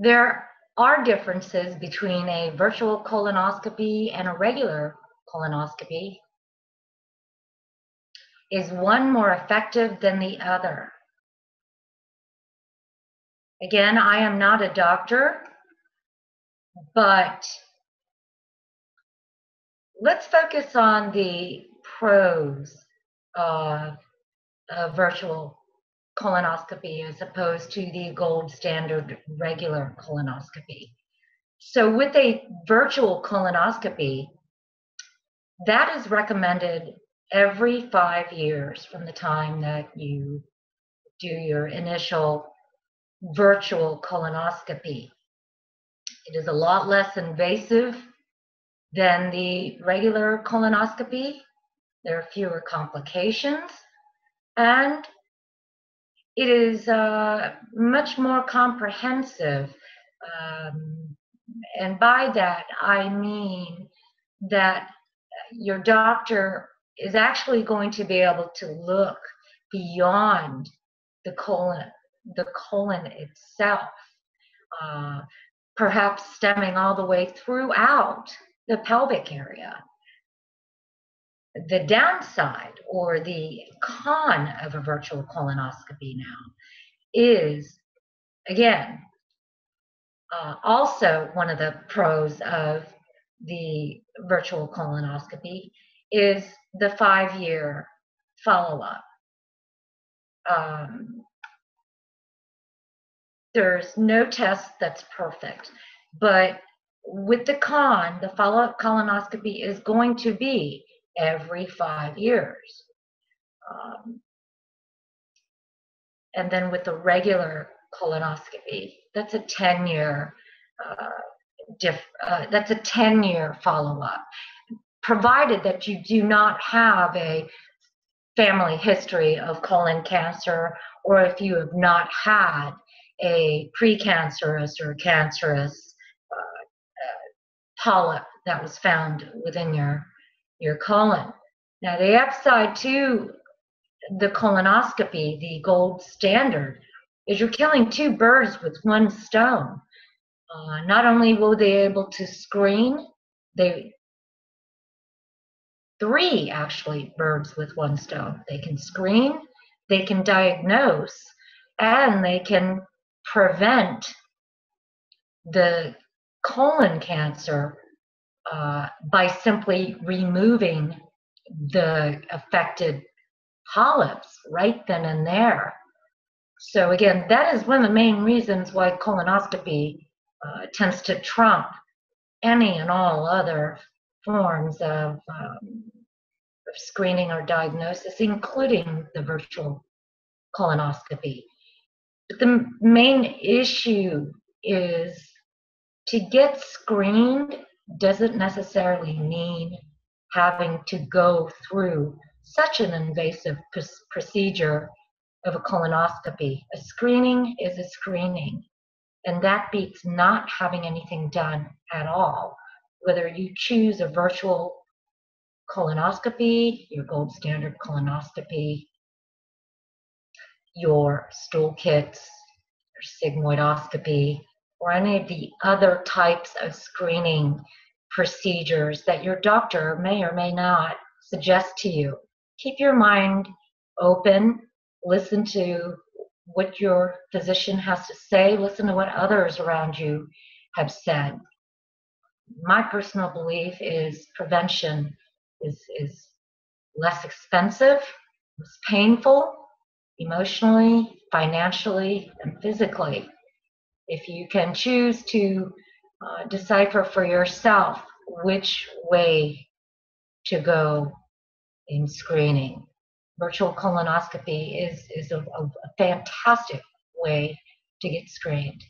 there are differences between a virtual colonoscopy and a regular colonoscopy. Is one more effective than the other? Again, I am not a doctor, but let's focus on the pros of a virtual colonoscopy as opposed to the gold standard regular colonoscopy. So, with a virtual colonoscopy, that is recommended every five years from the time that you do your initial virtual colonoscopy. It is a lot less invasive than the regular colonoscopy. There are fewer complications, and it is uh, much more comprehensive. Um, and by that, I mean that your doctor is actually going to be able to look beyond the colon, the colon itself, uh, perhaps stemming all the way throughout the pelvic area. The downside or the con of a virtual colonoscopy now is, again, uh, also one of the pros of the virtual colonoscopy is the five year follow up. Um, there's no test that's perfect, but with the con, the follow up colonoscopy is going to be every five years. Um, and then with the regular colonoscopy, that's a 10 year uh, diff, uh, that's a 10 year follow up, provided that you do not have a family history of colon cancer or if you have not had a precancerous or cancerous uh, uh, polyp that was found within your your colon. Now the upside to the colonoscopy, the gold standard, is you're killing two birds with one stone. Uh, not only will they be able to screen, they three actually birds with one stone. They can screen, they can diagnose, and they can prevent the colon cancer uh, by simply removing the affected polyps right then and there. So again, that is one of the main reasons why colonoscopy uh, tends to trump any and all other forms of, um, of screening or diagnosis, including the virtual colonoscopy. But the main issue is to get screened doesn't necessarily mean having to go through such an invasive procedure of a colonoscopy. A screening is a screening. And that beats not having anything done at all. Whether you choose a virtual colonoscopy, your gold standard colonoscopy, your stool kits, your sigmoidoscopy, or any of the other types of screening procedures that your doctor may or may not suggest to you. Keep your mind open, listen to what your physician has to say, listen to what others around you have said. My personal belief is prevention is, is less expensive, less painful, emotionally, financially, and physically. If you can choose to uh, decipher for yourself which way to go in screening, virtual colonoscopy is, is a, a fantastic way to get screened.